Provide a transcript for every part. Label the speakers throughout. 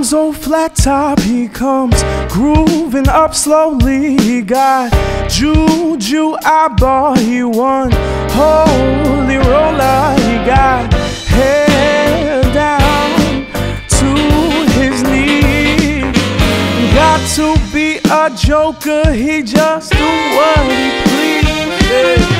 Speaker 1: comes old flat top, he comes grooving up slowly. He got juju eyeball, he won holy roller. He got hair down to his knees. Got to be a joker, he just do what he please.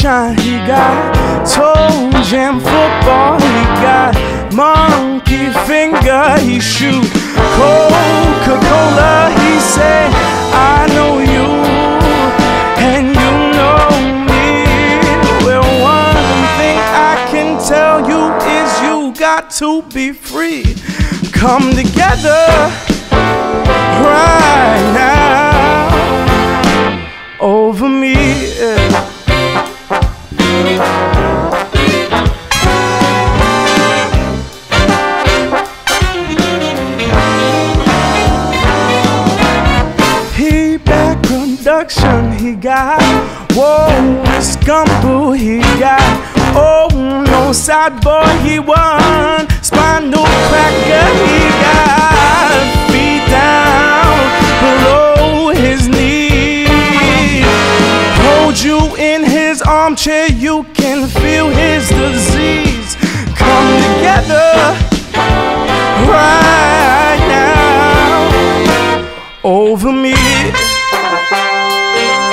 Speaker 1: Shoe shine. He got toe jam football. He got monkey finger. He shoot Coca Cola. He said, I know you and you know me. Well, one thing I can tell you is you got to be free. Come together back production, he got whoa, scumpo, he got oh no side boy, he won spinal cracker, he got feet down below his knee. Hold you in his armchair, you can feel his disease. Come together right now over me. He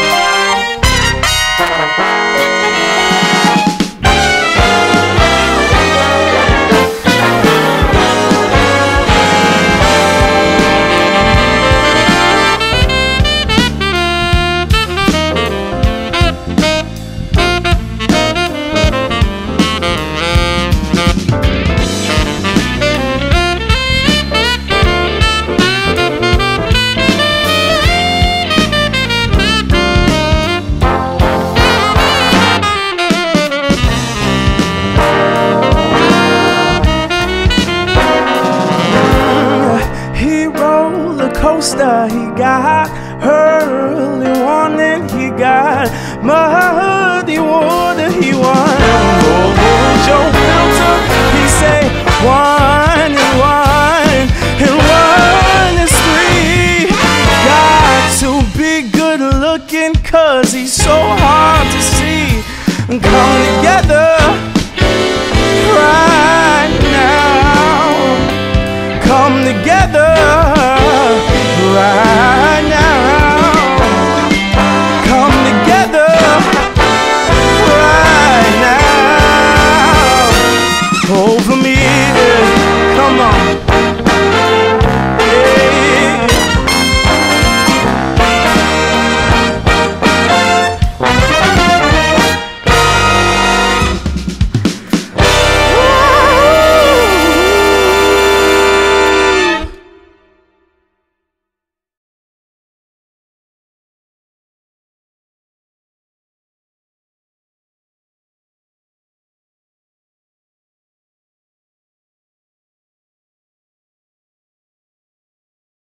Speaker 1: coaster, he got early warning, he got muddy water, he won.